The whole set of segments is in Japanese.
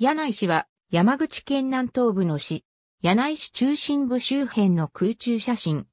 柳井市は山口県南東部の市、柳井市中心部周辺の空中写真。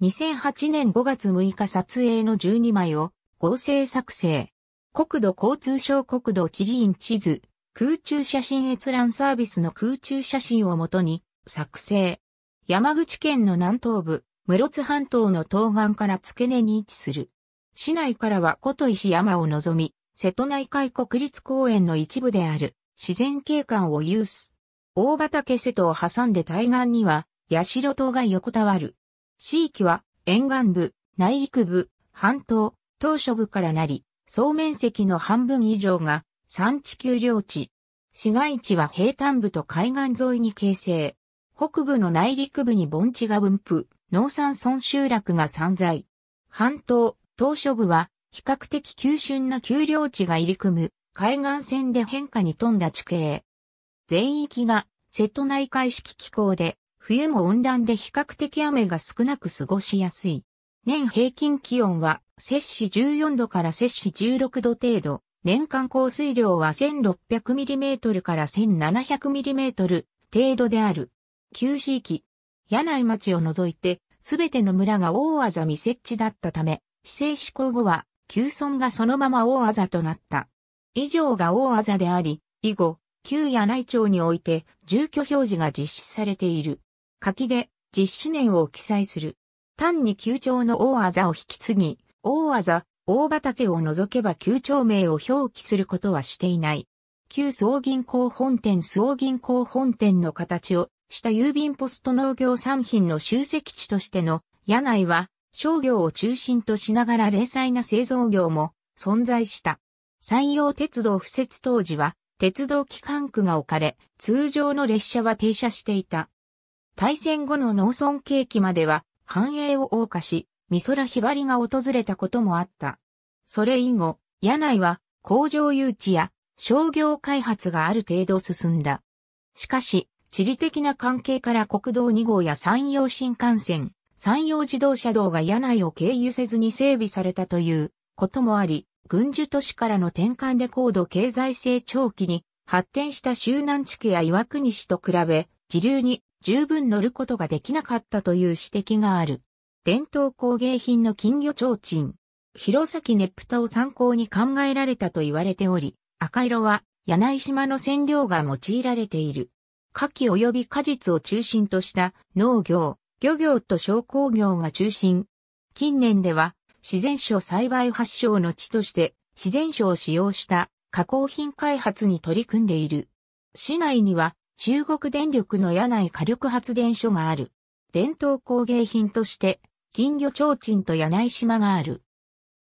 2008年5月6日撮影の12枚を合成作成。国土交通省国土地理院地図、空中写真閲覧サービスの空中写真をもとに作成。山口県の南東部、室津半島の東岸から付け根に位置する。市内からは琴石山を望み、瀬戸内海国立公園の一部である自然景観を有す。大畑瀬戸を挟んで対岸には、八代島が横たわる。地域は、沿岸部、内陸部、半島、島嶼部からなり、総面積の半分以上が山地丘陵地。市街地は平坦部と海岸沿いに形成。北部の内陸部に盆地が分布、農産村集落が散在。半島、島嶼部は比較的急峻な丘陵地が入り組む海岸線で変化に富んだ地形。全域が瀬戸内海式気候で、冬も温暖で比較的雨が少なく過ごしやすい。年平均気温は摂氏14度から摂氏16度程度。年間降水量は 1600mm から 1700mm 程度である。旧市域。柳井町を除いて、すべての村が大あざ未設置だったため、市政施行後は、旧村がそのまま大あざとなった。以上が大あざであり、以後、旧柳井町において住居表示が実施されている。書きで実施年を記載する。単に旧町の大あざを引き継ぎ、大あざ、大畑を除けば旧町名を表記することはしていない。旧総銀行本店総銀行本店の形をした郵便ポスト農業産品の集積地としての柳井は商業を中心としながら零細な製造業も存在した。山陽鉄道敷設当時は、鉄道機関区が置かれ、通常の列車は停車していた。大戦後の農村景気までは、繁栄を謳歌し、美空ひばりが訪れたこともあった。それ以後、柳井は工場誘致や商業開発がある程度進んだ。しかし、地理的な関係から国道2号や山陽新幹線、山陽自動車道が柳井を経由せずに整備されたということもあり、軍需都市からの転換で高度経済成長期に発展した周南地区や岩国市と比べ、自流に十分乗ることができなかったという指摘がある。伝統工芸品の金魚提灯。弘前ネプタを参考に考えられたと言われており、赤色は柳井島の染料が用いられている。牡蠣及び果実を中心とした農業、漁業と商工業が中心。近年では自然種栽培発祥の地として自然種を使用した加工品開発に取り組んでいる。市内には中国電力の柳井火力発電所がある。伝統工芸品として金魚提灯と柳井島がある。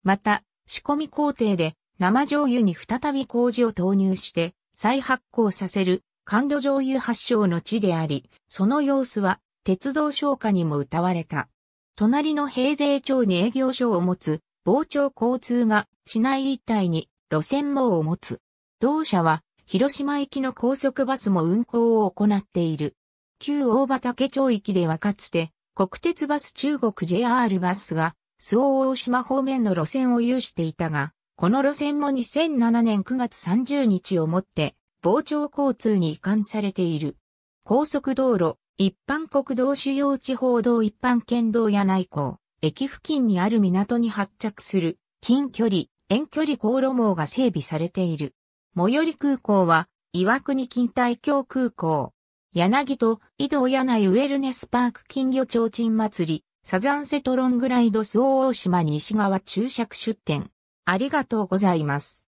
また、仕込み工程で生醤油に再び麹を投入して再発酵させる甘露醤油発祥の地であり、その様子は鉄道商家にも歌われた。隣の平税町に営業所を持つ、傍聴交通が市内一帯に路線網を持つ。同社は、広島行きの高速バスも運行を行っている。旧大畑町域ではかつて、国鉄バス中国 JR バスが、周防大島方面の路線を有していたが、この路線も2007年9月30日をもって、傍聴交通に移管されている。高速道路、一般国道主要地方道一般県道や内港、駅付近にある港に発着する近距離、遠距離航路網が整備されている。最寄り空港は岩国近代京空港。柳と井戸柳ウェルネスパーク金魚提灯祭り、サザンセトロングライドス大島西側注釈出店。ありがとうございます。